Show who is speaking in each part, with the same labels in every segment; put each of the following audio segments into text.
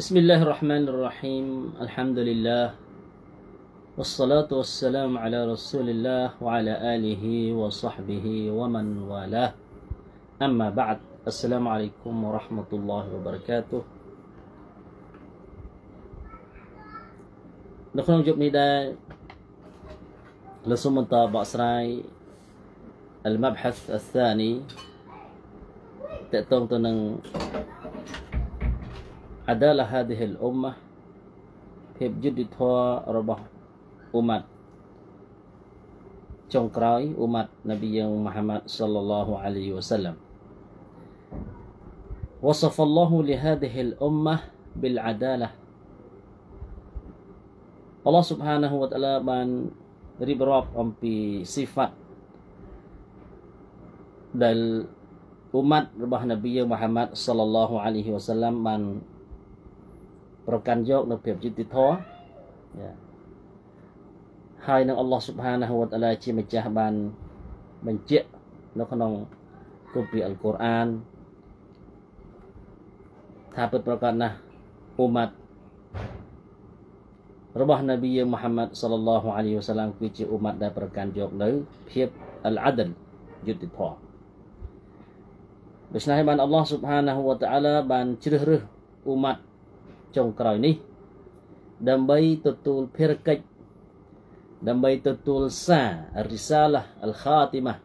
Speaker 1: بسم الله الرحمن الرحيم. الحمد لله والصلاة والسلام على رسول الله وعلى آله وصحبه ومن والاه. أما بعد السلام عليكم ورحمة الله وبركاته. نحن جب نداء لسم بأسراي المبحث الثاني. تأتون تنن តងទៅនឹង عدالة هذه الأمة ភាពយុត្តិធម៌របស់អ៊ុម៉ាត់ចុងក្រោយអ៊ុម៉ាត់នប៊ីយើងមហាម៉ាត់ صلى الله عليه وسلم وصف الله لهذه الأمة بالعدالة Allah Subhanahu wa taala បានរៀបរាប់អំពីស៊ីហ្វាត់ដែលអ៊ុម៉ាត់របស់នប៊ីមូហាម៉ាត់ sallallahu alaihi wasallam បាន ប្រកាន់យកនៅភាពយុត្តិធម៌ហើយនឹងអល់ឡោះស៊ុបហានាហ៊ូវតាឡាជាម្ចាស់បានបញ្ជាក់នៅក្នុងគម្ពីរអល់កុរអានថាពិតប្រាកដណាស់អ៊ុម៉ាត់របស់នប៊ីមូហាម៉ាត់សល្លឡោះអាឡៃហ៊ីវសាឡាមគឺជាអ៊ុម៉ាត់ដែលប្រកាន់យកនៅភាពអលអាដលយុត្តិធម៌ដូច្នេះបានអល់ឡោះស៊ុបហានាហ៊ូវតាឡាបានជ្រើសរើសអ៊ុម៉ាត់ ចុងក្រោយនេះ ដើម្បីទទួលភារកិច្ចដើម្បីទទួលសារ Risalah Al-Khatimah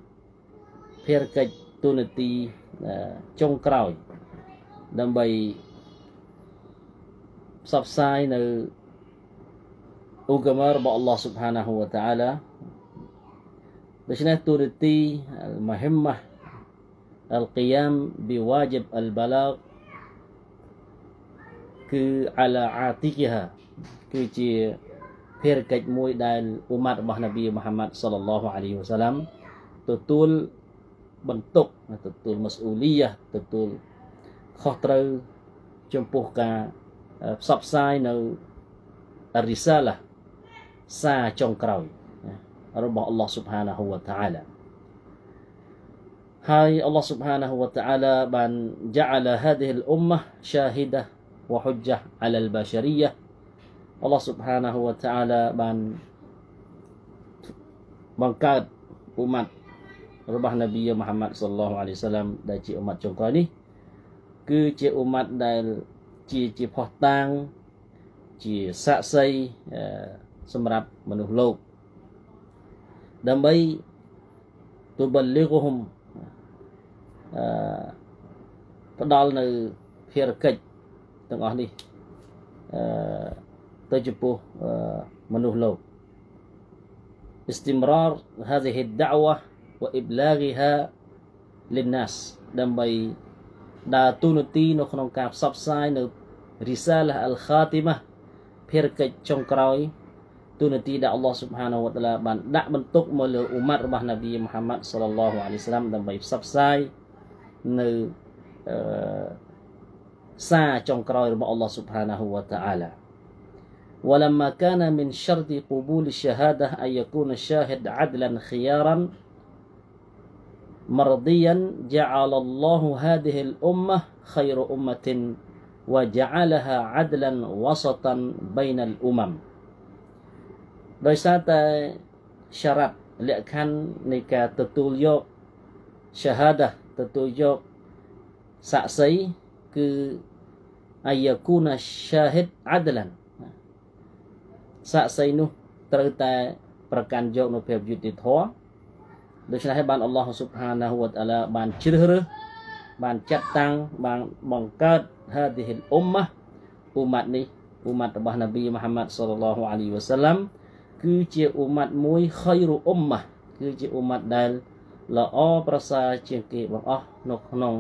Speaker 1: ភារកិច្ចទូនាទីចុងក្រោយ ដើម្បីផ្សព្វផ្សាយនៅអ៊ូកមរបស់ Allah Subhanahu Wa Ta'ala ដូច្នេះទូនាទី Al-Muhimmah Al-Qiyam Biwajib Al-Balagh គឺអាឡាអាទីគីហាគឺជាភារកិច្ចមួយដែលអ៊ុម៉ាត់របស់នប៊ីមូហាម៉ាត់សល្លឡោះអាឡៃហ៊ីវសាឡាំទទួលបន្ទុកទទួលម៉ាស៊ូលីយ៉ាទទួលខុសត្រូវចំពោះការផ្សព្វផ្សាយនៅរិសាឡាសារចុងក្រោយរបស់អល់ឡោះស៊ុបហានាហ៊ូវតាអាឡាហើយអល់ឡោះស៊ុបហានាហ៊ូវតាអាឡាបាន جعل هذه الأمة شاهدة វហ៊ុជះអលលបាសារីយ៉ាអល់ឡោះស៊ុបហានាហ៊ូវតាអាឡាបានបង្កើតអ៊ុម៉ាត់របស់នប៊ីមហាម៉ាត់សុលឡោះអាឡៃសាឡាមដែលជាអ៊ុម៉ាត់ចុងក្រោយនេះគឺជាអ៊ុម៉ាត់ដែលជាជាផោះតាំងជាស័ក្តិសិទ្ធិសម្រាប់មនុស្សលោកដើម្បីទូបលិកហុំអឺផ្ដល់នៅភារកិច្ច ទាំងអស់នេះអឺទៅចំពោះមនុស្សលោក استمرار هذه الدعوة وإبلاغها للناس ដើម្បីដើរទូនាទីនៅក្នុងការផ្សព្វផ្សាយនៅរិសាឡាអលខាទីម៉ាភារកិច្ចចុងក្រោយទូនាទីដែលអល់ឡោះស៊ុបហានាវតាឡាបានដាក់បន្ទុកមកលើអ៊ុម៉ាត់របស់នប៊ីមូហាម៉ាត់សល្លឡោះអាឡៃសាឡាមដើម្បីផ្សព្វផ្សាយនៅអឺ សារចុងក្រោយរបស់ Allah Subhanahu wa ta'ala ولما كان من شرط قبول الشهادة أن يكون الشاهد عدلا خيارا مرضيا جعل الله هذه الأمة خير أمة وجعلها عدلا وسطا بين الأمم ដោយសារតែសារ៉ាត់លក្ខខណ្ឌនៃការទទួលយក shahada ទទួលយកសាក្សី គឺអាយគូណាសាហិតអាដឡានសាក់សីនោះត្រូវតែប្រកាន់យកនៅភាពយុត្តិធម៌ដូច្នេះហើយបានអល់ឡោះស៊ុបហានាហ៊ូវតាឡាបានជ្រើសរើសបានចាត់តាំងបានបង្កើតហាឌីហ៊ីលអ៊ុម៉ាអ៊ុម៉ាត់នេះអ៊ុម៉ាត់របស់នប៊ីមូហាម៉ាត់សល្លឡោះអាឡៃវ៉ាសាឡាំគឺជាអ៊ុម៉ាត់មួយខៃរូអ៊ុម៉ាគឺជាអ៊ុម៉ាត់ដែលល្អប្រសើរជាងគេបងអស់នៅក្នុង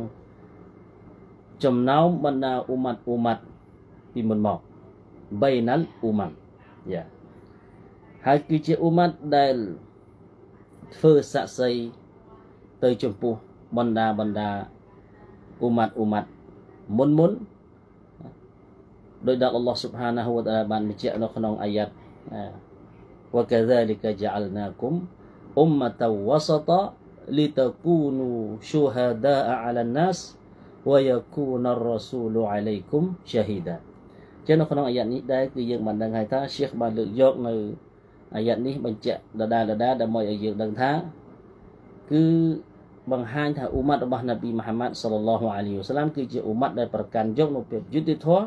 Speaker 1: ចំណោមបណ្ដាអ៊ុម៉ាត់អ៊ុម៉ាត់ពីមុនមកបីណាល់អ៊ុម៉ាត់យ៉ាហើយគឺជាអ៊ុម៉ាត់ដែលធ្វើស័ក្តិសិទ្ធិទៅចំពោះបណ្ដាបណ្ដាអ៊ុម៉ាត់អ៊ុម៉ាត់មុនមុនដោយដែលអល់ឡោះស៊ុបហានាហ៊ូវតាឡាបានបញ្ជាក់នៅក្នុងអាយ៉ាត់វកាហ្សាលិកជាអលណាគុមអ៊ុមមតវសតលីតកូនូឈូហាដាអាឡាណាស់ ويكون الرسول عليكم شهيدا ចឹងនៅក្នុងអាយ៉ាត់នេះដែរគឺយើងបានដឹងហើយថាឈៀសបានលើកយកនៅអាយ៉ាត់នេះបញ្ជាក់ដដែលដដែលដើម្បីឲ្យយើងដឹងថាគឺបង្ហាញថាអ៊ុម៉ាត់របស់នប៊ីមូហាម៉ាត់សល្លឡោះអាឡៃហ៊ីវ៉ាសាឡាមគឺជាអ៊ុម៉ាត់ដែលប្រកាន់យកនូវភាពយុត្តិធម៌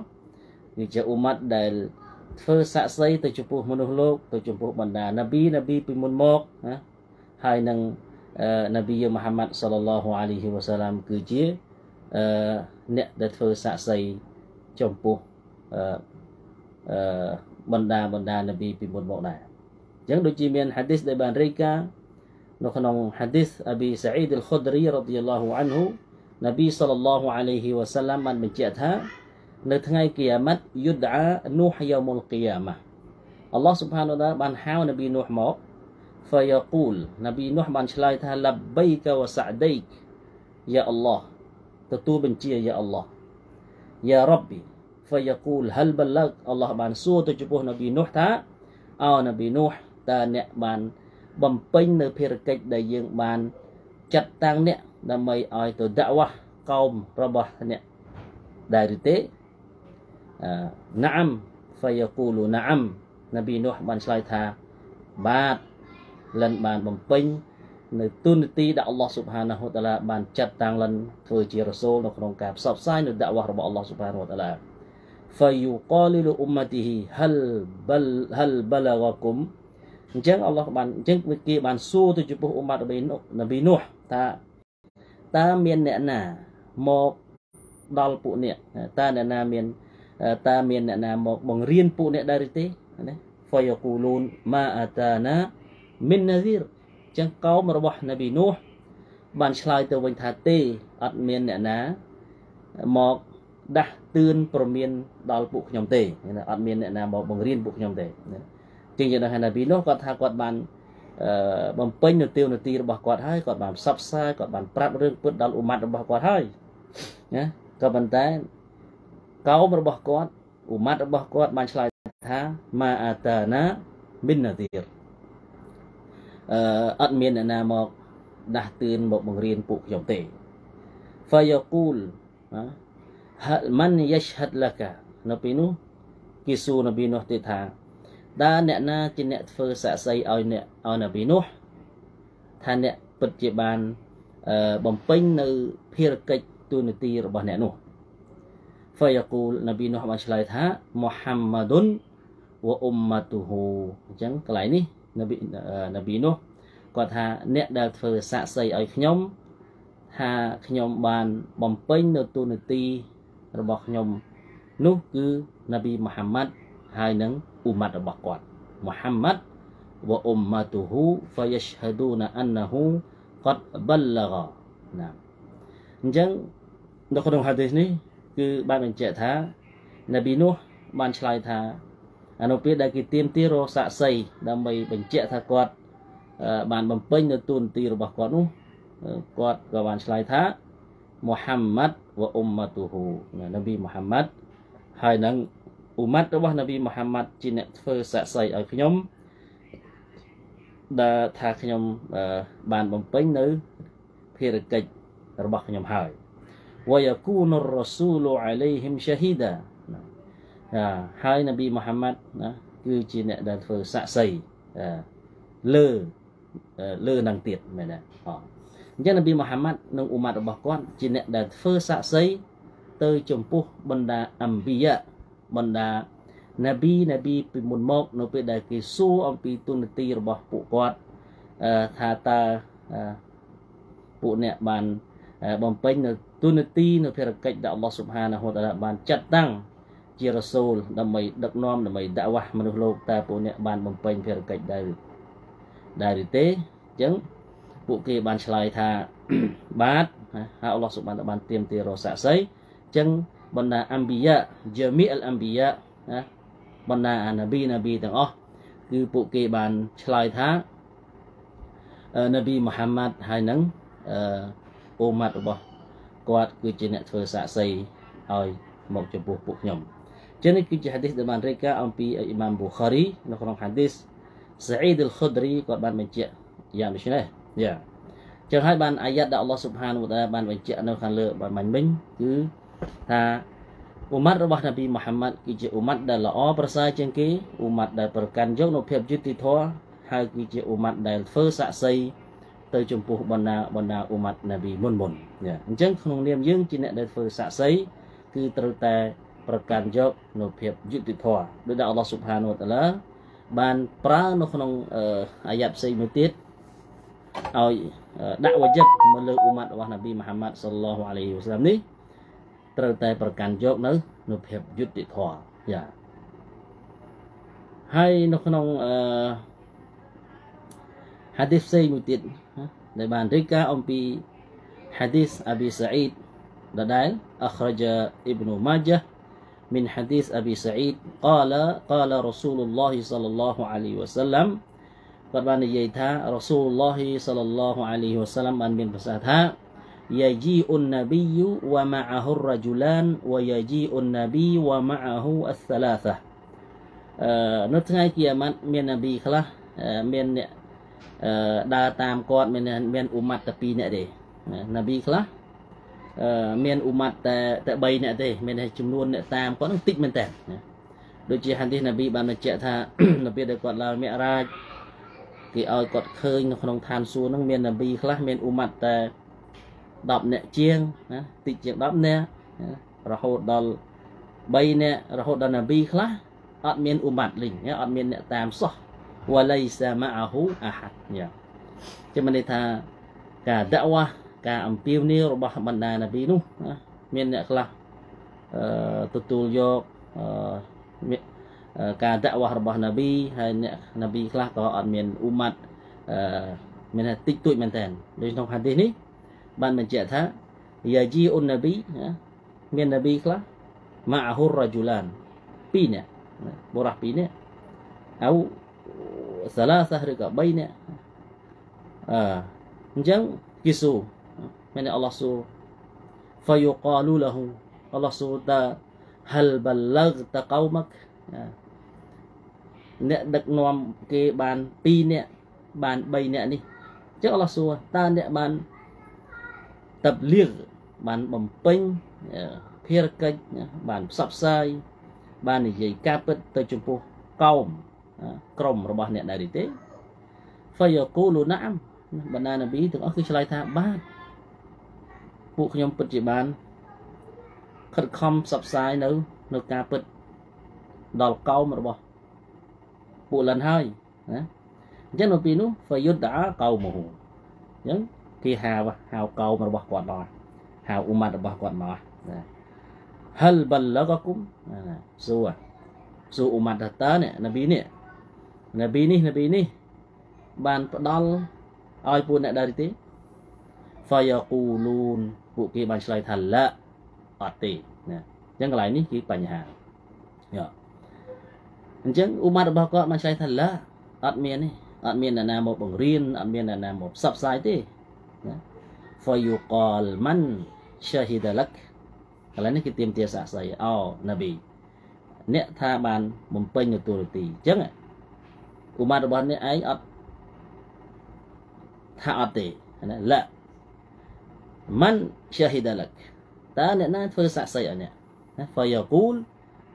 Speaker 1: គឺជាអ៊ុម៉ាត់ដែលធ្វើសាក់សីទៅចំពោះមនុស្សលោកទៅចំពោះបណ្ដានប៊ីនប៊ីពីមុនមកណាហើយនឹងនប៊ីមូហាម៉ាត់សល្លឡោះអាឡៃហ៊ីវ៉ាសាឡាមគឺជា អ្នកដែលធ្វើសាក់សីចំពោះបណ្ដាបណ្ដានប៊ីពីមុនមកដែរអញ្ចឹងដូចជាមានហាឌីសដែលបានរាយការណ៍នៅក្នុងហាឌីសអប៊ីសាអ៊ីដអ៊លខុដរីរ៉ាឌីយ៉ាឡោះអានហ៊ូនប៊ីសល្លឡោះអាឡៃហ៊ីវ៉ាសាឡាមបានបញ្ជាក់ថានៅថ្ងៃគីយ៉ាម៉ាត់យុដអានូហយ៉ាមុលគីយ៉ាម៉ាអល់ឡោះស៊ុបហានវតាបានហៅនប៊ីនូហមក فيقول នប៊ីនូហបានឆ្លើយថា لبيك وسعديك يا الله ទទួលបញ្ជាយ៉ាអល់ឡោះ يا ربي فيقول هل بلغ អល់ឡោះបានសួរទៅចំពោះនប៊ីនូហថាអោនប៊ីនូហតើអ្នកបានបំពេញនៅភារកិច្ចដែលយើងបានចាត់តាំងអ្នកដើម្បីឲ្យទៅដាក់វ៉ាកោមរបស់អ្នកដែរឬទេណាអំហ្វយគូលូណាអំនប៊ីនូហបានឆ្លើយថាបាទលិនបានបំពេញ នៅទូនាទីដែលអល់ឡោះស៊ុបហានាហ៊ូតាឡាបានចាត់តាំងលិនធ្វើជារសូលនៅក្នុងការផ្សព្វផ្សាយនៅដាក់វ៉ារបស់អល់ឡោះស៊ុបហានាហ៊ូតាឡា فيقال لأمته هل بل هل بلغكم អញ្ចឹងអល់ឡោះបានអញ្ចឹងគេបានសួរទៅចំពោះអ៊ុម៉ាត់នប៊ីនោះនប៊ីនោះថាតើមានអ្នកណាមកដល់ពួកអ្នកតើអ្នកណាមានតើមានអ្នកណាមកបង្រៀនពួកអ្នកដែរឬទេណា fayaqulun ma atana min nadhir ចឹងកោមរបស់នប៊ីនោះបានឆ្លើយទៅវិញថាទេអត់មានអ្នកណាមកដាស់តឿនប្រមានដល់ពួកខ្ញុំទេអត់មានអ្នកណាមកបង្រៀនពួកខ្ញុំទេណាជាងយើងដឹងថានប៊ីនោះគាត់ថាគាត់បានបំពេញនៅទាវនាទីរបស់គាត់ហើយគាត់បានផ្សព្វផ្សាយគាត់បានប្រាប់រឿងពិតដល់អ៊ុម៉ាត់របស់គាត់ហើយណាក៏ប៉ុន្តែកោមរបស់គាត់អ៊ុម៉ាត់របស់គាត់បានឆ្លើយថាម៉ាអាតាណាមីនណាទីរ អឺអត់មានអ្នកណាមកដាស់តឿនមកបង្រៀនពួកខ្ញុំទេ فيقول ហលមិនយេហដលកានៅពេលនោះគេសួរនប៊ីនោះទៀតថាតើអ្នកណាជាអ្នកធ្វើសាក់សីឲ្យអ្នកឲ្យនប៊ីនោះថាអ្នកពិតជាបានបំពេញនៅភារកិច្ចទូនាទីរបស់អ្នកនោះ فيقول នប៊ីនោះបានឆ្លើយថាមូហាំម៉ាឌុនវអ៊ុមម៉ាទូហ៊ូអញ្ចឹងកន្លែងនេះ នប៊ីនប៊ីនោះគាត់ថាអ្នកដែលធ្វើសាក់សីឲ្យខ្ញុំថាខ្ញុំបានបំពេញនៅទូនាទីរបស់ខ្ញុំនោះគឺនប៊ីមូហាម៉ាត់ហើយនឹងអ៊ុម៉ាត់របស់គាត់មូហាម៉ាត់វអ៊ុមម៉ាទូហ៊ូ فيشهدون انه قد بلغ ណាអញ្ចឹងនៅក្នុងហាឌីសនេះគឺបានបញ្ជាក់ថានប៊ីនោះបានឆ្លើយថា អនុពាក្យដែលគេទៀមទារសាក់សីដើម្បីបញ្ជាក់ថាគាត់បានបំពេញនៅទូនទីរបស់គាត់នោះគាត់ក៏បានឆ្លើយថាមូហាំម៉ាត់វអ៊ុមម៉ាទូហ៊ូនប៊ីមូហាំម៉ាត់ហើយនឹងអ៊ុម៉ាត់របស់នប៊ីមូហាំម៉ាត់ជាអ្នកធ្វើសាក់សីឲ្យខ្ញុំដែលថាខ្ញុំបានបំពេញនៅភារកិច្ចរបស់ខ្ញុំហើយវយគូនររ៉ាស៊ូលអាឡៃហ៊ីមឆាហ៊ីដា យនប៊ីមូហាម៉ាត់ណាគឺជាអ្នកដែលធ្វើសាក់សីលើលើនឹងទៀតមែនទេអញ្ចឹងនប៊ីមូហាម៉ាត់និងអ៊ុម៉ាត់របស់គាត់ជាអ្នកដែលធ្វើសាក់សីទៅចំពោះបណ្ដាអំប៊ីយ៉ាបណ្ដានប៊ីនប៊ីពីមុនមក នៅពេលដែលគេសួរអំពីទុននីតិរបស់ពួកគាត់ថាតើពួកអ្នកបានបំពេញនៅទូនាទីនៅភារកិច្ចដែលអល់ឡោះស៊ុបហានាហ៊ូតាឡាបានចាត់តាំង ជារសូលដើម្បីដឹកនាំដើម្បីដាក់វ៉ាស់មនុស្សលោកតើពួកអ្នកបានបំពេញភារកិច្ចដែរដែរឬទេអញ្ចឹងពួកគេបានឆ្លើយថាបាទហើយអល់ឡោះស៊ុបហានបានទៀមទារសាក់សីអញ្ចឹងបណ្ដាអំប៊ីយ៉ាជាមីអលអំប៊ីយ៉ាណាបណ្ដាអាណាប៊ីណាប៊ីទាំងអស់គឺពួកគេបានឆ្លើយថានប៊ីមូហាម៉ាត់ហើយនឹងអឺអូម៉ាត់របស់គាត់គឺជាអ្នកធ្វើសាក់សីឲ្យមកចំពោះពួកខ្ញុំ ចឹងនេះគឺជាហាឌីសដែលបានរាយការណ៍អំពីអ៊ីម៉ាមប៊ូខារីនៅក្នុងហាឌីសសាអ៊ីដអ៊លខុឌរីគាត់បានបញ្ជាក់យ៉ាងដូចនេះយ៉ាចឹងហើយបានអាយ៉ាត់ដែលអល់ឡោះស៊ុបហានវតាបានបញ្ជាក់នៅខាងលើបានមិញវិញគឺថាអ៊ុម៉ាត់របស់នប៊ីមូហាម៉ាត់គឺជាអ៊ុម៉ាត់ដែលល្អប្រសើរជាងគេអ៊ុម៉ាត់ដែលប្រកាន់យកនូវភាពយុត្តិធម៌ហើយគឺជាអ៊ុម៉ាត់ដែលធ្វើស័ក្តិសិទ្ធិទៅចំពោះបណ្ដាបណ្ដាអ៊ុម៉ាត់នប៊ីមុនមុនអញ្ចឹងក្នុងនាមយើងជាអ្នកដែលធ្វើស័ក្តិសិទ្ធិគឺត្រូវតែ ប្រកាន់យកនូវភាពយុត្តិធម៌ដោយដែលអល់ឡោះស៊ុបហានវតាឡាបានប្រើនៅក្នុងអាយ៉ាត់ផ្សេងមួយទៀតឲ្យដាក់វ៉ាជីបមកលើអ៊ុម៉ាត់របស់នប៊ីមូហាម៉ាត់សល្លឡោះអាឡៃហ៊ីវសាឡាមនេះត្រូវតែប្រកាន់យកនៅនូវភាពយុត្តិធម៌យ៉ាហើយនៅក្នុងអឺហាឌីសផ្សេងមួយទៀតដែលបានរាយការណ៍អំពីហាឌីសអប៊ីសាអ៊ីដដដែលអខរជអ៊ីប៊ុម៉ាជា من حديث أبي سعيد قال قال رسول الله صلى الله عليه وسلم គាត់បាននិយាយថារ៉ាស៊ូលឡោះសល្លឡោះអាឡៃហ៊ីវ៉ាសាឡាំបានមានប្រសាសន៍ថា يجيء النبي ومعه الرجلان ويجيء النبي ومعه الثلاثة នៅថ្ងៃគីយ៉ាម៉ាត់មាននប៊ីខ្លះមានអ្នកដើរតាមគាត់មានមានអ៊ុម៉ាត់តែ2នាក់ទេនប៊ីខ្លះ មានអ៊ុម៉ាត់តែតែ3នាក់ទេមានចំនួនអ្នកតាមគាត់នឹងតិចមែនតើដូចជាហាឌីសនប៊ីបានបញ្ជាក់ថានៅពេលដែលគាត់ឡើងមិរ៉ាជគេឲ្យគាត់ឃើញនៅក្នុងឋានសួគ៌ហ្នឹងមាននប៊ីខ្លះមានអ៊ុម៉ាត់តែ10នាក់ជាងណាតិចជាង10នាក់រហូតដល់3នាក់រហូតដល់នប៊ីខ្លះអត់មានអ៊ុម៉ាត់លីងអត់មានអ្នកតាមសោះវ៉ាឡៃសាម៉ាអហ៊ូអាហាត់យ៉ាជាមានន័យថាការដាក់វ៉ា ការអំពាវនាវរបស់បណ្ដានប៊ីនោះណាមានអ្នកខ្លះអឺទទួលយកអឺការដាក់វ៉ារបស់នប៊ីហើយអ្នកនប៊ីខ្លះក៏អត់មានអ៊ុម៉ាត់អឺមានតែតិចតួចមែនតើដូចក្នុងហាឌីសនេះបានបញ្ជាក់ថាយាជីអ៊ុននប៊ីមាននប៊ីខ្លះម៉ាអហ៊ុររ៉ាជូឡាន2នាក់បុរស2នាក់អៅសាឡាសាឬក៏3នាក់អឺអញ្ចឹងគីស៊ូ មានអល់ឡោះស៊ូ فيقال له អល់ឡោះស៊ូតា هل بلغت قومك អ្នកដឹកនាំគេបាន2នាក់បាន3នាក់នេះអញ្ចឹងអល់ឡោះសួរតើអ្នកបានតបលៀងបានបំពេញភារកិច្ចបានផ្សព្វផ្សាយបាននិយាយការពិតទៅចំពោះកោមក្រុមរបស់អ្នកដែរទេ fayaqulu na'am បណ្ដានប៊ីទាំងអស់គឺឆ្លើយថាបាទ ពួកខ្ញុំពិតជាបានខិតខំផ្សព្វផ្សាយនៅនៅការពិតដល់កោមរបស់ពួកលិនហើយណាអញ្ចឹងនៅពេលនោះ fayud'a qaumuhu អញ្ចឹងគេហៅហៅកោមរបស់គាត់មកហៅអ៊ុម៉ាត់របស់គាត់មកណាហលបលកគុំណាសួរសួរអ៊ុម៉ាត់តានេះនប៊ីនេះនប៊ីនេះនប៊ីនេះបានផ្ដល់ឲ្យពួកអ្នកដែរទេ fayaqulun ពួកគេបានឆ្លើយថាឡាអត់ទេណាអញ្ចឹងកន្លែងនេះគឺបញ្ហាយោអញ្ចឹងអ៊ុម៉ាត់របស់គាត់បានឆ្លើយថាឡាអត់មានទេអត់មានអ្នកណាមកបង្រៀនអត់មានអ្នកណាមកផ្សព្វផ្សាយទេណា fayuqal man shahida lak កន្លែងនេះគេទៀមទាសាក់ស្អីអូណាប៊ីអ្នកថាបានបំពេញនៅទូរទីអញ្ចឹងឧបមារបស់អ្នកឯងអត់ថាអត់ទេណា ឡា man shahida lak តើអ្នកណាធ្វើសាក់ស្អីឲ្យអ្នកណា fayaqul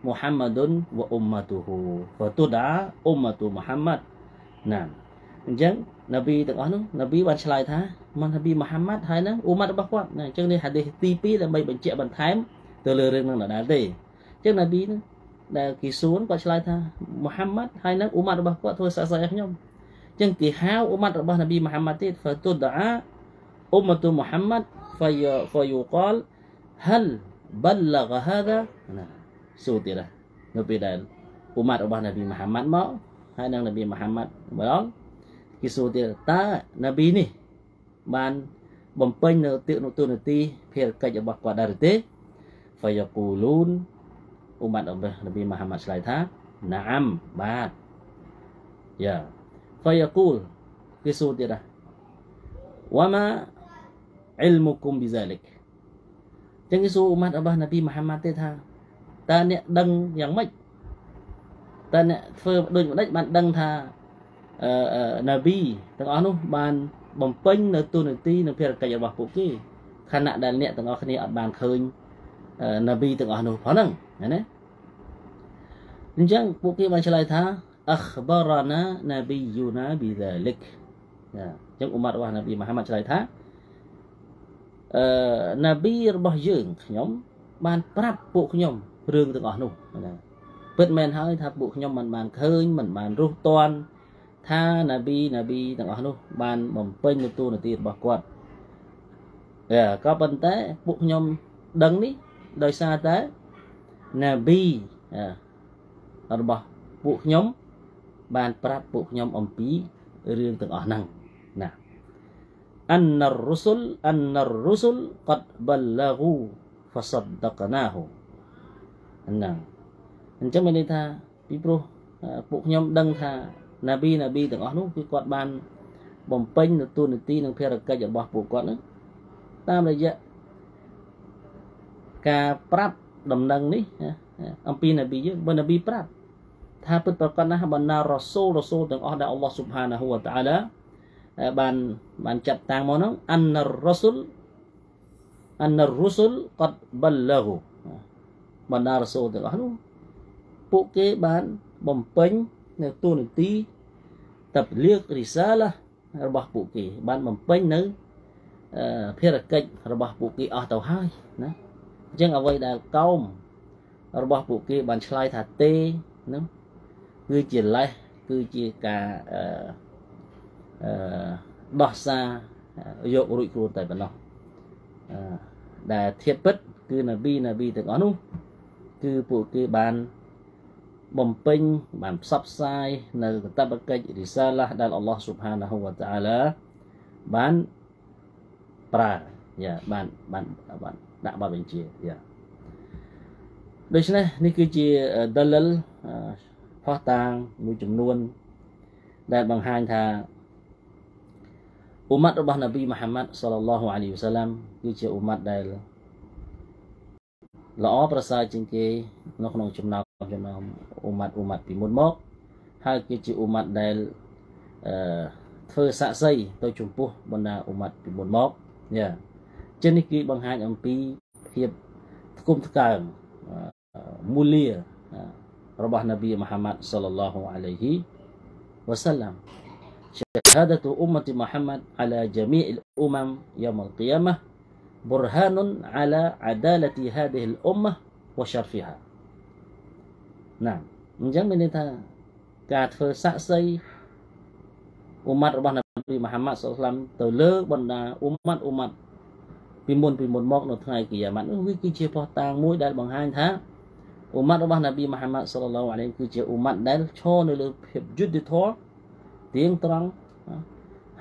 Speaker 1: muhammadun wa ummatuhu fatud'a ummatu muhammad ណាអញ្ចឹងនប៊ីទាំងអស់នោះនប៊ីបានឆ្លើយថាមកនប៊ីមូហាម៉ាត់ហើយហ្នឹងអ៊ូម៉ាត់របស់គាត់ណាអញ្ចឹងនេះហាឌីសទី2ដើម្បីបញ្ជាក់បន្ថែមទៅលើរឿងហ្នឹងដដែលទេអញ្ចឹងនប៊ីហ្នឹងដែលគេសួរគាត់ឆ្លើយថាមូហាម៉ាត់ហើយហ្នឹងអ៊ូម៉ាត់របស់គាត់ធ្វើសាសនាខ្ញុំអញ្ចឹងគេហៅអ៊ូម៉ាត់របស់នប៊ីមូហាម៉ាត់ទៀត fatud'a ummatu muhammad fayuqal hal ballagha hadha ណាសួរទៀតនៅពេលដែលអ៊ូម៉ាត់របស់នប៊ីមូហាម៉ាត់មកហើយនឹងនប៊ីមូហាម៉ាត់ម្ដងគេសួរទៀតតើនប៊ីនេះបានបំពេញនៅទានទូនាទីភារកិច្ចរបស់គាត់ដែរទេ fayaqulun អ៊ុម៉ាត់អបនប៊ីមូហាម៉ាត់ឆ្លើយថាណាអាំបាទ យ៉ា fayaqul គេសួរទៀតដែរ wama ilmukum bizalik ចឹងគេសួរអ៊ុម៉ាត់របស់នប៊ីមូហាម៉ាត់ទេថាតើអ្នកដឹងយ៉ាងម៉េចតើអ្នកធ្វើដូចម្ដេចបានដឹងថាអឺណាប៊ីទាំងអស់នោះបានបំពេញនៅទូនាទីនៅភារកិច្ចរបស់ពួកគេខណៈដែលអ្នកទាំងអស់គ្នាអត់បានឃើញណាប៊ីទាំងអស់នោះផងហ្នឹងណាអញ្ចឹងពួកគេបានឆ្លើយថា akhbarana nabiyuna bidzalik ណាអញ្ចឹងអ៊ុម៉ាត់របស់ណាប៊ីមហាម៉ាត់ឆ្លើយថា អឺណាប៊ីរបស់យើងខ្ញុំ បានប្រាប់ពួកខ្ញុំរឿងទាំងអស់នោះណាពិតមែនហើយថាពួកខ្ញុំមិនបានឃើញមិនបានរស់តន់ថាណាប៊ីណាប៊ីទាំងអស់នោះបានបំពេញនៅទូនាទីរបស់គាត់ក៏ប៉ុន្តែពួកខ្ញុំដឹងនេះដោយសារតែណាប៊ីរបស់ពួកខ្ញុំ បានប្រាប់ពួកខ្ញុំអំពីរឿងទាំងអស់ហ្នឹងណា أن الرسل أن الرسل قد بلغوا فصدقناه ហ្នឹងអញ្ចឹងមានន័យថាពីព្រោះពួកខ្ញុំដឹងថាណាប៊ីណាប៊ីទាំងអស់នោះគឺគាត់បានបំពេញនៅទូនាទីនិងភារកិច្ចរបស់ពួកគាត់ហ្នឹងតាមរយៈការប្រាប់ដំណឹងនេះអំពីណាប៊ីយើងបើណាប៊ីប្រាប់ថាពិតប្រកបណាស់បណ្ណារ៉ាសូលរ៉ាសូលទាំងអស់ដែលអល់ឡោះស៊ុបហានាហ៊ូវតាអាឡា បានបានចាត់តាំងមកនោះអានរ៉ាស៊ុលអានរ៉ូស៊ុលកតបលឡូបណ្ណារ៉ាសូលទាំងអស់នោះពួកគេបានបំពេញនៅទូនាទីតាប់លៀករីសាឡារបស់ពួកគេ បានបំពេញនៅភារកិច្ចរបស់ពួកគេអស់ទៅហើយណាអញ្ចឹងអ្វីដែលកោមរបស់ពួកគេបានឆ្លើយថាទេហ្នឹងគឺជាលេសគឺជាការអឺអឺ ដោះសារយករួចខ្លួនតែប៉ុណ្ណោះអឺដែលធៀបពិត គឺនប៊ីនប៊ីទាំងអស់នោះ គឺពួកគេបានបំពេញបានផ្សព្វផ្សាយនៅកតបកិច្ចរិសាឡាដែលអល់ឡោះស៊ុបហានាហ៊ូវតាអាឡាបានប្រើយ៉ាបានបានបានដាក់បទបញ្ជាយ៉ាដូច្នេះនេះគឺជាដលិលផោះតាងមួយចំនួន ដែលបង្ហាញថា អ៊ុម៉ាត់របស់នប៊ីមហាម៉ាត់សល្លឡោះអាឡៃហ៊ីវសាឡាំគឺជាអ៊ុម៉ាត់ដែលល្អប្រសើរជាងគេនៅក្នុងចំណោមចំណោមអ៊ុម៉ាត់អ៊ុម៉ាត់ពីមុនមកហើយគឺជាអ៊ុម៉ាត់ដែលអឺធ្វើសាក់សីទៅចំពោះបណ្ដាអ៊ុម៉ាត់ពីមុនមកយ៉ាចឹងនេះគឺបង្ហាញអំពីភាពថ្គុំថ្កើងមូលារបស់នប៊ីមហាម៉ាត់សល្លឡោះអាឡៃហ៊ីវ៉ាសាឡាំ syahadatu ummati Muhammad ala jami'il umam yaumil qiyamah burhanun ala adalati hadhihi al-ummah wa syarfiha ណាអញ្ចឹងមានន័យថាការធ្វើស័ក្តិសិទ្ធិអ៊ុម៉ាត់របស់នប៊ីមហាម៉ាត់សុលឡាំទៅលើបណ្ដាអ៊ុម៉ាត់អ៊ុម៉ាត់ពីមុនពីមុនមកនៅថ្ងៃគីយ៉ាម៉ាត់នោះវាគឺជាផុសតាងមួយដែលបង្ហាញថាអ៊ុម៉ាត់របស់នប៊ីមហាម៉ាត់សុលឡាឡោះអាឡៃគឺជាអ៊ុម៉ាត់ដែលឈរនៅលើភាពយុត្តិធម៌ ទៀងត្រង់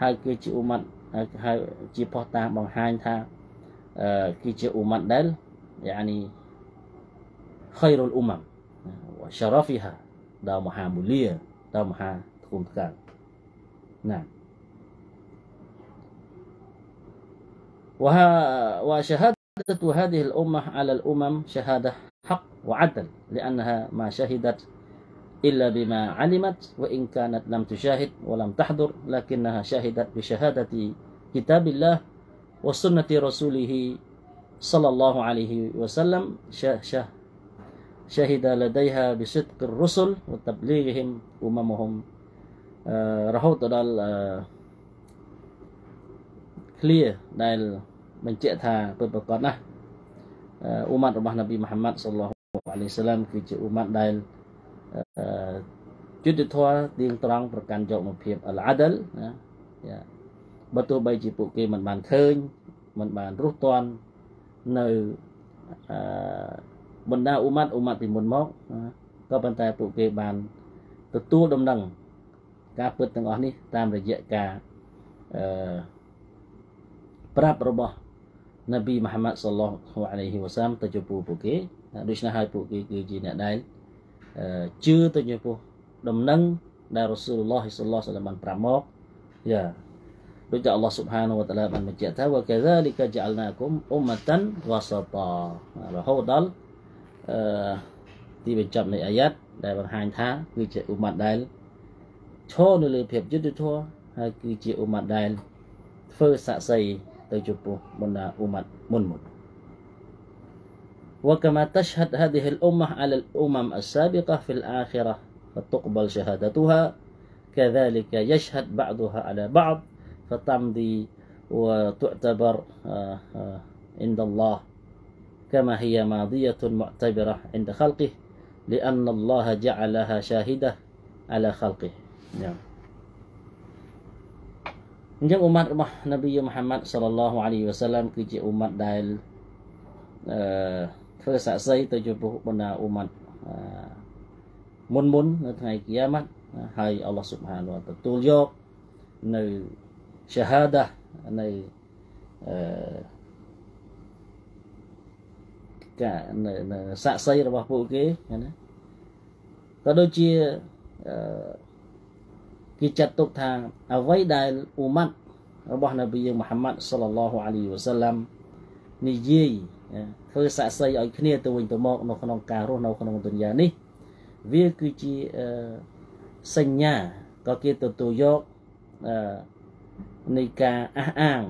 Speaker 1: ហើយគឺជាអ៊ុម៉ាត់ហើយជាផុសតាងបង្ហាញថាគឺជាអ៊ុម៉ាត់ដែលយ៉ានី خير الأمم وشرفها ដល់មហាមូលាដល់មហាធំថ្កើងណា وشهادة هذه الأمة على الأمم شهادة حق وعدل لأنها ما شهدت إلا بما علمت وإن كانت لم تشاهد ولم تحضر لكنها شهدت بشهادة كتاب الله وسنة رسوله صلى الله عليه وسلم شهد لديها بصدق الرسل وتبليغهم أممهم رهوت دال clear ដែលបញ្ជាក់ថាពិតប្រាកដណាស់អ៊ូម៉ាត់របស់នប៊ីមហាម៉ាត់សល្លោះអាឡៃសាឡាមគឺជាអ៊ូម៉ាត់ដែល យុទ្ធធម៌ទៀងត្រង់ប្រកាន់យកមកភាពអលអាដលណាយ៉ាបើទោះបីជាពួកគេមិនបានឃើញមិនបានរស់តន់នៅអឺបណ្ដាអ៊ូម៉ាត់អ៊ូម៉ាត់ពីមុនមកក៏ប៉ុន្តែពួកគេបានទទួលដំណឹងការពិតទាំងអស់នេះតាមរយៈការអឺប្រាប់របស់នប៊ីមហាម៉ាត់សល្លោះអាឡៃហ៊ីវ៉ាសាមទៅចំពោះពួកគេដូច្នេះហើយពួកគេគឺជាអ្នកដែល ជឿទៅចំពោះដំណឹងដែលរ៉ូស៊ូលឡោះសល្លោះសាឡាមបានប្រាប់មកយ៉ាដូចជាអល់ឡោះស៊ុបហានវតាឡាបានបញ្ជាក់ថាវកាហ្សាលីកាចាអលណាគុំអ៊ុម៉ាតាន់វ៉ាសាតារហូតដល់អឺទីបញ្ចប់នៃអាយ៉ាត់ដែលបង្ហាញថាគឺជាអ៊ុម៉ាត់ដែលឈរនៅលើភាពយុត្តិធម៌ហើយគឺជាអ៊ុម៉ាត់ដែលធ្វើសាក់សីទៅចំពោះបណ្ដាអ៊ុម៉ាត់មុនមុន وكما تشهد هذه الأمة على الأمم السابقة في الآخرة فتقبل شهادتها. كذلك يشهد بعضها على بعض فتمضي وتعتبر آه، آه، عند الله كما هي ماضية معتبرة عند خلقه لأن الله جعلها شاهدة على خلقه. نعم. Macam نبي محمد صلى الله عليه وسلم كي umat dahil دائل eh, ប៊ីមូហាម៉ាត់សល្លឡោះអាឡៃវ៉ាសាឡាំគឺជាអ៊ុម៉ាត់ដែលអឺធ្វើសាក្សីទៅចំពោះបណ្ដាអ៊ុម៉ាត់មុនមុននៅថ្ងៃគីយ៉ាម៉ាត់ហើយអល់ឡោះស៊ុបហានវទទួលយកនៅ shahada នៅអឺការនៅសាក្សីរបស់ពួកគេណាក៏ដូចជាអឺគេចាត់ទុកថាអ្វីដែលអ៊ូម៉ាត់របស់នប៊ីយើងមូហាម៉ាត់សល្លឡោះអាលីវ៉ាសាឡាំនិយាយ ធ្វើសាក្សីឲ្យគ្នាទៅវិញទៅមកនៅក្នុងការរស់នៅក្នុងទុនយ៉ានេះវាគឺជាសញ្ញាក៏គេទទួលយកនៃការអះអាង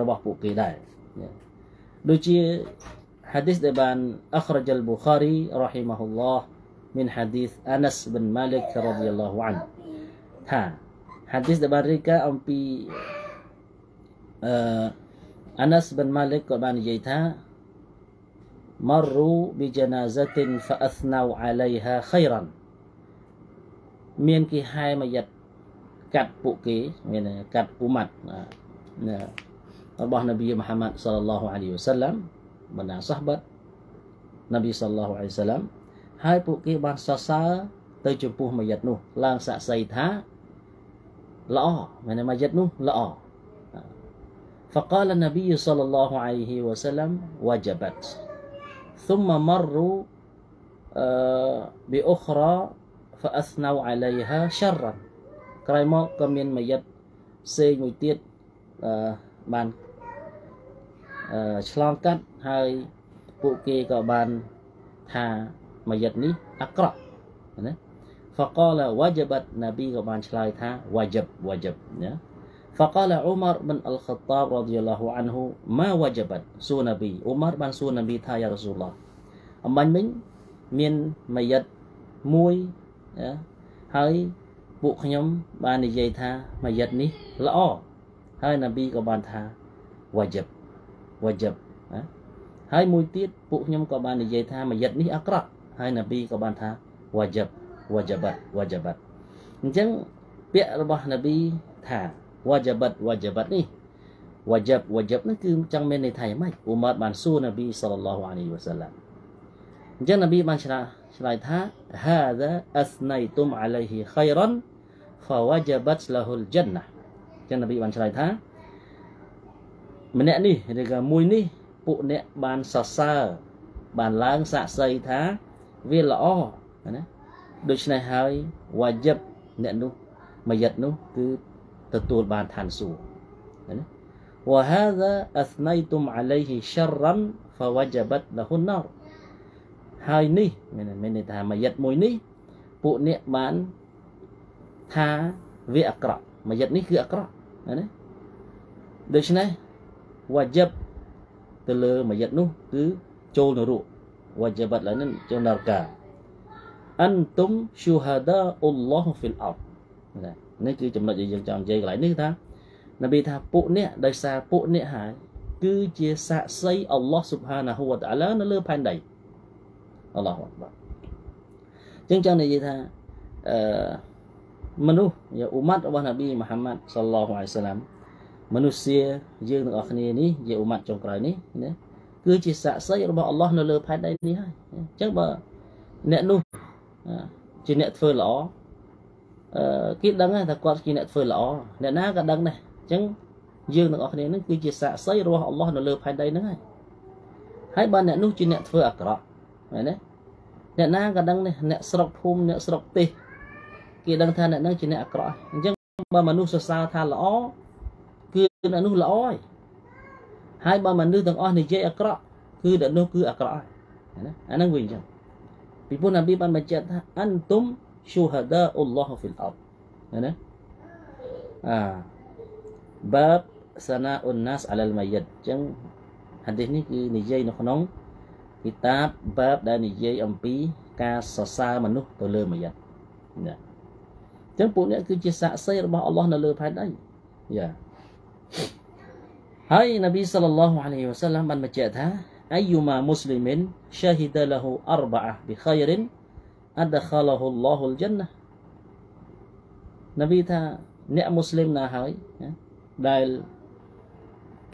Speaker 1: របស់ពួកគេដែរដូចជា hadis ដែលបាន akhraj al-Bukhari rahimahullah min hadis Anas bin Malik radhiyallahu anhu ថា hadis ដែលបានរាយការណ៍អំពីអឺ Anas bin Malik ក៏បាននិយាយថា marru bi janazatin fa athnau 'alayha khairan មានគេហែមកយ៉ាត់កាត់ពួកគេមានកាត់អ៊ូម៉ាត់របស់នប៊ីមូហាម៉ាត់សល្លឡោះអាឡៃវ៉ាសាឡាំបណ្ដាសាហបាត់នប៊ីសល្លឡោះអាឡៃវ៉ាសាឡាំហើយពួកគេបានសរសើរទៅចំពោះម៉ាយ៉ាត់នោះឡើងសាក់សីថាល្អមែនម៉ាយ៉ាត់នោះល្អ فقال النبي صلى الله عليه وسلم وجبت ثم مروا بأخرى فأثنوا عليها شرا ក្រោយមកក៏មានមយិតផ្សេងមួយទៀតអឺបានអឺឆ្លងកាត់ហើយពួកគេក៏បានថាមយិតនេះអាក្រក់ណា فقال وجبت នប៊ីក៏បានឆ្លើយថា wajib wajib ណា فقال عمر بن الخطاب رضي الله عنه ما وجبت សួរនប៊ីអ៊ុមារបានសួរនប៊ីថាយ៉ារ៉ាស៊ូលឡោះអំបញ្ញមិញមានមយិតមួយហើយពួកខ្ញុំបាននិយាយថាមួយយិតនេះល្អហើយនប៊ីក៏បានថាវ៉ាជីបវ៉ាជីបណាហើយមួយទៀតពួកខ្ញុំក៏បាននិយាយថាមួយយិតនេះអាក្រក់ហើយនប៊ីក៏បានថាវ៉ាជីបវ៉ាជីបាត់វ៉ាជីបាត់អញ្ចឹងពាក្យរបស់នប៊ីថា wajabat wajabat នេះ wajab wajab នោះគឺចង់មានន័យថាម៉េចអ៊ុម៉ាត់បានសួរនប៊ីសល្លឡោះអាឡៃវ៉ាសាឡាមអញ្ចឹងនប៊ីបានឆ្លើយឆ្លើយថា hadha asnaytum alayhi khayran fawajabat lahul jannah អញ្ចឹងនប៊ីបានឆ្លើយថាម្នាក់នេះឬក៏មួយនេះពួកអ្នកបានសរសើរបានឡើងសាក់សីថាវាល្អណាដូច្នេះហើយវ៉ាយិបអ្នកនោះមយិតនោះគឺ ទទួលបានឋានសួគ៌ណា وهذا أثنيتم عليه شرا فوجبت له النار ហើយនេះមានមានន័យថាមួយយិតមួយនេះពួកអ្នកបានថាវាអាក្រក់មួយយិតនេះគឺអាក្រក់ណាដូច្នេះវ៉ាជីបទៅលើមួយយិតនោះគឺចូលនរកវ៉ាជីបឡើយនឹងចូលនរកាអន្ទុមឈូហាដាអ៊ុលឡោះហ្វីលអតណា នេះគឺចំណុចដែលយើងចង់និយាយកន្លែងនេះថានប៊ីថាពួកអ្នកដោយសារពួកអ្នកហើយគឺជាសាក្សីអល់ឡោះស៊ុបហានាហ៊ូវតាឡានៅលើផែនដីអល់ឡោះអក្បាចឹងចង់និយាយថាអឺមនុស្ស یا អ៊ុម៉ាត់របស់នប៊ីមូហាម៉ាត់សល្លោះអាឡៃសាឡាំមនុស្សយើងទាំងអស់គ្នានេះជាអ៊ុម៉ាត់ចុងក្រោយនេះណាគឺជាសាក្សីរបស់អល់ឡោះនៅលើផែនដីនេះហើយអញ្ចឹងបើអ្នកនោះជាអ្នកធ្វើល្អអឺ គេដឹងថាគាត់ជាអ្នកធ្វើល្អអ្នកណាក៏ដឹងដែរអញ្ចឹងយើងទាំងអស់គ្នានឹងគឺជាសាក្សីរបស់អល់ឡោះនៅលើផែនដីហ្នឹងហើយហើយបើអ្នកនោះជាអ្នកធ្វើអាក្រក់មែនទេអ្នកណាក៏ដឹងនេះអ្នកស្រុកភូមិអ្នកស្រុកទេសគេដឹងថាអ្នកនឹងជាអ្នកអាក្រក់អញ្ចឹងបើមនុស្សសរសើរថាល្អគឺអ្នកនោះល្អហើយហើយបើមនុស្សទាំងអស់និយាយអាក្រក់គឺអ្នកនោះគឺអាក្រក់ហើយណាអាហ្នឹងវិញអញ្ចឹងពីព្រោះនប៊ីបានបញ្ជាក់ថាអន្ទុម ឈូហាដាអ៊ុលឡោះហ្វីលអបណាអាបាបសាណាអ៊ុនណាសអាឡាល់ម៉ាយិតអញ្ចឹងហាឌីសនេះគឺនិយាយនៅក្នុងគីតាបបាបដែលនិយាយអំពីការសរសើរមនុស្សទៅលើមួយយ៉ាណាអញ្ចឹងពួកអ្នកគឺជាសាក្សីរបស់អល់ឡោះនៅលើផែនដីយ៉ាហើយនប៊ីសល្លឡោះអាឡៃហ៊ីវ៉ាសាឡាំបានបញ្ជាក់ថាអាយុម៉ាមូស្លីមិនសាហ៊ីដលហ៊ូ អរបាបិខៃរិនអដខលហ៊ូឡោហ៊ុលជន្ណានប៊ីថាអ្នកមូស្លីមណាហើយដែល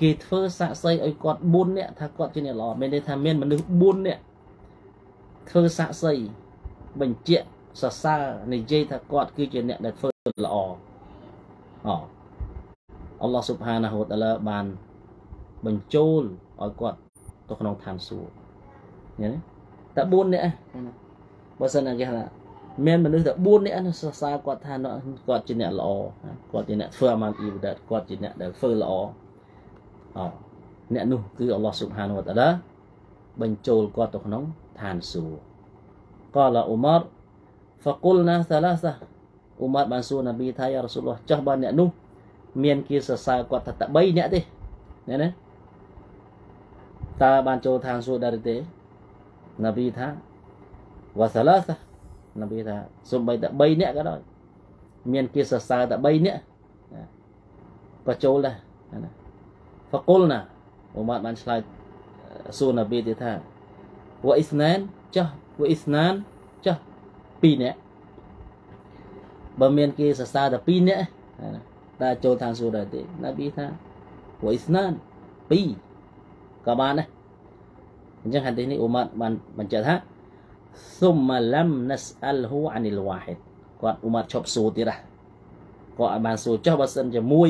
Speaker 1: គេធ្វើសាក់សីឲ្យគាត់4នាក់ថាគាត់ជាអ្នកល្អមានន័យថាមានមនុស្ស4នាក់ធ្វើសាក់សីបញ្ជាក់សរសើរនិយាយថាគាត់គឺជាអ្នកដែលធ្វើល្អអអល់ឡោះស៊ុបហានាហ៊ូតាឡាបានបញ្ចូលឲ្យគាត់ទៅក្នុងឋានសួគ៌ឃើញទេតែ4នាក់ បើសិនណាគេថាមានមនុស្សតែ4នាក់សរសើរគាត់ថាគាត់ជាអ្នកល្អគាត់ជាអ្នកធ្វើអាម៉ាល់អ៊ីបាដាតគាត់ជាអ្នកដែលធ្វើល្អអអ្នកនោះគឺអល់ឡោះស៊ុបហានវតាឡាបញ្ចូលគាត់ទៅក្នុងឋានសួគ៌កលអ៊ុមារ فقلنا ثلاثه អ៊ុមារបានសួរនប៊ីថាយ៉ារ៉ាស៊ូលឡោះចុះបើអ្នកនោះមានគេសរសើរគាត់ថាតែ3នាក់ទេណាណាតើបានចូលឋានសួគ៌ដែរទេនប៊ីថា វ៉ាសាឡាសនប៊ីថាសូម្បីតែ3នាក់ក៏ដោយមានគេសរសើរតែ3នាក់ក៏ចូលដែរណាហ្វកុលណាអ៊ុម៉ាត់បានឆ្លើយសួរនប៊ីទៀតថាវ៉ាអ៊ីស្ណានចាស់វ៉ាអ៊ីស្ណានចាស់2នាក់បើមានគេសរសើរតែ2នាក់តែចូលឋានសួគ៌ដែរទេនប៊ីថាវ៉ាអ៊ីស្ណាន2ក៏បានដែរអញ្ចឹងហាឌីសនេះអ៊ុម៉ាត់បានបញ្ជាក់ថា ثم لم نسأله عن الواحد គាត់អ៊ុមារឈប់សួរទៀតហ่ะគាត់ឲ្យបានសួរចុះបើសិនជាមួយ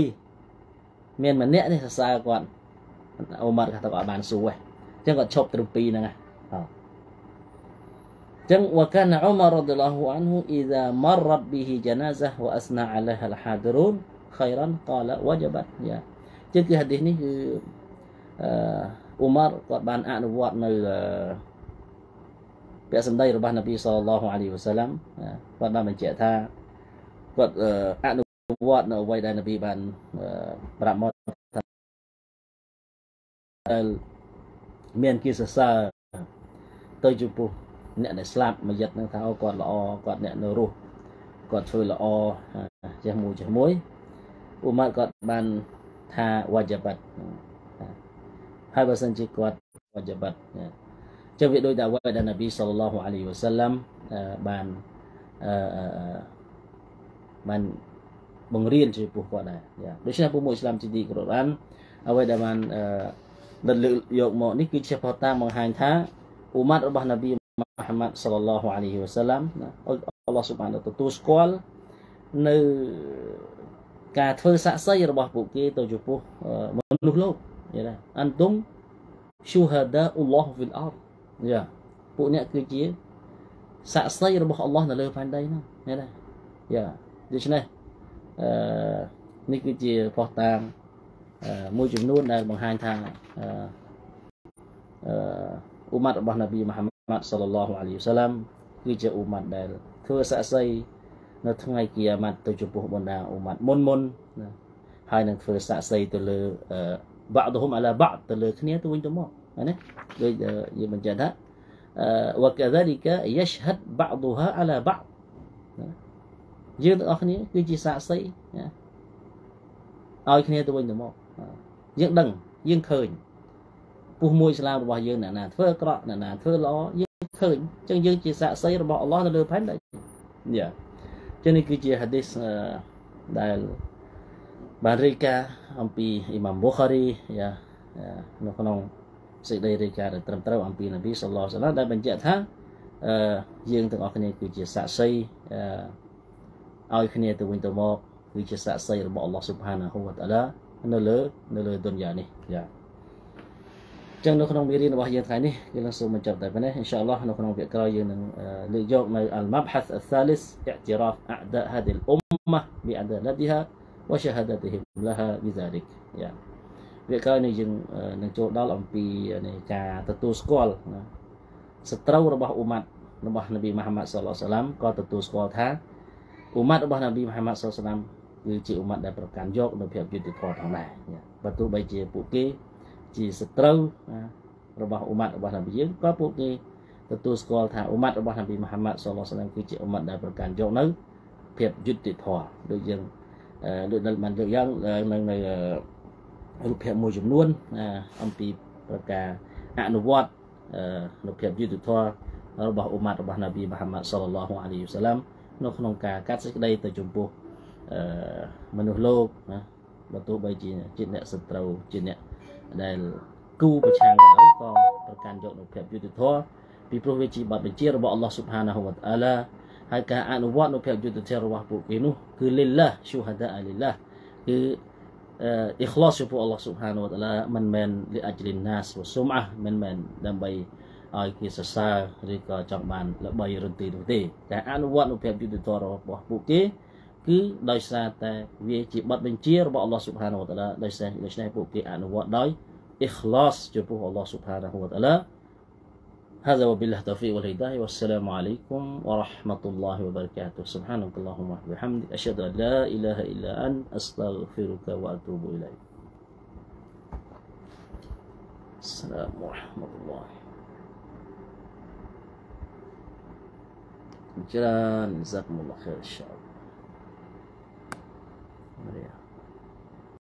Speaker 1: មានម្នាក់នេះសរសើរគាត់អ៊ុមារគាត់ក៏បានសួរដែរអញ្ចឹងគាត់ឈប់ត្រឹមពីរហ្នឹងហ่ะចឹង وكان عمر رضي الله عنه إذا مرت به جنازة وأثنى عليها الحاضرون خيرا قال وجبت យ៉ាចឹងគឺ hadis នេះគឺអឺអ៊ុមារគាត់បានអនុវត្តនៅ ពាក្យសម្ដីរបស់នប៊ីសល្លឡោះអាឡៃហ៊ីវសាឡាំគាត់បានបញ្ជាក់ថាគាត់អនុវត្តនៅអ្វីដែលនប៊ីបានប្រាប់មកថាមានគេសរសើរទៅចំពោះអ្នកដែលស្លាប់មួយយិតនឹងថាអូគាត់ល្អគាត់អ្នកនៅរស់គាត់ធ្វើល្អចេះមួយចេះមួយឧមាគាត់បានថាវ៉ាជាបាត់ហើយបើសិនជាគាត់វ៉ាជាបាត់ ចឹងវាដូចតែអ្វីដែលនប៊ីសល្លឡោះអាឡៃវ៉ាសាឡាំបានអឺបានបង្រៀនចំពោះគាត់ដែរយ៉ាដូច្នេះពុំមួយឥស្លាមជាទីគោរពបានអ្វីដែលបានអឺដលើកយកមកនេះគឺជាផតាបង្ហាញថាអ៊ុម៉ាត់របស់នប៊ីមហាម៉ាត់សល្លឡោះអាឡៃហ៊ីវ៉ាសាឡាំអល់ឡោះស៊ុបហានទទួលស្គាល់នៅការធ្វើសាក់សីរបស់ពួកគេទៅចំពោះមនុស្សលោកយល់ទេអន្ទុំ syuhada Allah fil ard យ៉ាពួកអ្នកគឺជាសាក់សីរបស់អល់ឡោះនៅលើផែនដីហ្នឹងឃើញទេយ៉ាដូច្នេះអឺនេះគឺជាផុសតាមមួយចំនួនដែលបង្ហាញថាអឺអ៊ូម៉ាត់របស់នប៊ីមហាម៉ាត់សល្លឡោះអាឡៃហ៊ីវសាឡាំគឺជាអ៊ូម៉ាត់ដែលធ្វើសាក់សីនៅថ្ងៃគីយ៉ាម៉ាត់ទៅចំពោះបណ្ដាអ៊ូម៉ាត់មុនមុនណាហើយនឹងធ្វើសាក់សីទៅលើបាក់ដុំអាឡាបាក់ទៅលើគ្នាទៅវិញទៅមក ណាដូចយើងបញ្ជាក់ថា وكذلك يشهد بعضها على بعض យើងទាំងអស់គ្នាគឺជាសាក្សីឲ្យគ្នាទៅវិញទៅមកយើងដឹងយើងឃើញពុះមួយស្លាមរបស់យើងអ្នកណាធ្វើអាក្រក់អ្នកណាធ្វើល្អយើងឃើញអញ្ចឹងយើងជាសាក្សីរបស់អល់ឡោះនៅលើផែនដីយ៉ាចឹងនេះគឺជាហាឌីសដែលបានរាយការណ៍អំពីអ៊ីម៉ាមប៊ូខារីយ៉ានៅក្នុង សេចក្តីរាយការណ៍ដែលត្រឹមត្រូវអំពីនប៊ីសល្លោះសាឡាដែលបញ្ជាក់ថាអឺយើងទាំងអស់គ្នាគឺជាសាក្សីអឺឲ្យគ្នាទៅវិញទៅមកគឺជាសាក្សីរបស់អល់ឡោះស៊ុបហានាហ៊ូវតាឡានៅលើនៅលើទុនយ៉ានេះយ៉ាចឹងនៅក្នុងមេរៀនរបស់យើងថ្ងៃនេះយើងនឹងសូមបញ្ចប់តែប៉ុណ្ណេះអ៊ីនសាអល់ឡោះនៅក្នុងវគ្គក្រោយយើងនឹងលើកយកនៅ al-mabhath al-thalith i'tiraf a'da hadhihi al-ummah bi adalatiha wa shahadatihim laha bidhalik ya វាក្រោយនេះយើងនឹងចូលដល់អំពីនៃការទទួលស្គាល់សត្រូវរបស់អ៊ុម៉ាត់របស់នប៊ីមហាម៉ាត់សុលឡាឡាំក៏ទទួលស្គាល់ថាអ៊ុម៉ាត់របស់នប៊ីមហាម៉ាត់សុលឡាឡាំគឺជាអ៊ុម៉ាត់ដែលប្រកាន់យកនៅភាពយុត្តិធម៌ផងដែរបើទោះបីជាពួកគេជាសត្រូវរបស់អ៊ុម៉ាត់របស់នប៊ីយើងក៏ពួកគេទទួលស្គាល់ថាអ៊ុម៉ាត់របស់នប៊ីមូហាម៉ាត់សុលឡាសឡាមគឺជាអ៊ុម៉ាត់ដែលប្រកាន់យកនៅភាពយុត្តិធម៌ដូចយើងដូចដែលបានលើកយ៉ាងនៅនៅ រូបភាពមួយចំនួនអំពីប្រការអនុវត្តនៅភាពយុត្តិធម៌របស់អ៊ុម៉ាត់របស់នប៊ីមូហាម៉ាត់សុលឡាហ៍អាឡៃហ៊ីវសាឡាមនៅក្នុងការកាត់សេចក្តីទៅចំពោះមនុស្សលោកណាបើទោះបីជាជាអ្នកសត្រូវជាអ្នកដែលគូប្រឆាំងក៏ដោយក៏ប្រកាន់យកនូវភាពយុត្តិធម៌ពីព្រោះវាជាបទបញ្ជារបស់អល់ឡោះស៊ុបហានាហ៊ូវតាឡាហើយការអនុវត្តនូវភាពយុត្តិធម៌របស់ពួកគេនោះគឺលិលឡាឈូហាដាលិលឡាគឺ អ៊ីខ្លាសចំពោះអល់ឡោះស៊ុបហានាហ៊ូវតាឡាមិនមែនលីអជ្លីណាសវសុមអះមិនមែនដើម្បីឲ្យគេសរសើរឬក៏ចង់បានល្បីរន្ទីនោះទេតែអនុវត្តនូវភាពយុត្តិធម៌របស់ពួកគេគឺដោយសារតែវាជាបទបញ្ជារបស់អល់ឡោះស៊ុបហានវតាឡាដោយសារដូច្នេះពួកគេអនុវត្តដោយអ៊ីខ្លាសចំពោះអល់ឡោះស៊ុបហានវតាឡា هذا وبالله التوفيق والهداية. والسلام عليكم ورحمة الله وبركاته. سبحانك اللهم وبحمدك. أشهد أن لا إله إلا أن أستغفرك وأتوب إليك. السلام ورحمة الله. جزاكم الله خير إن شاء الله.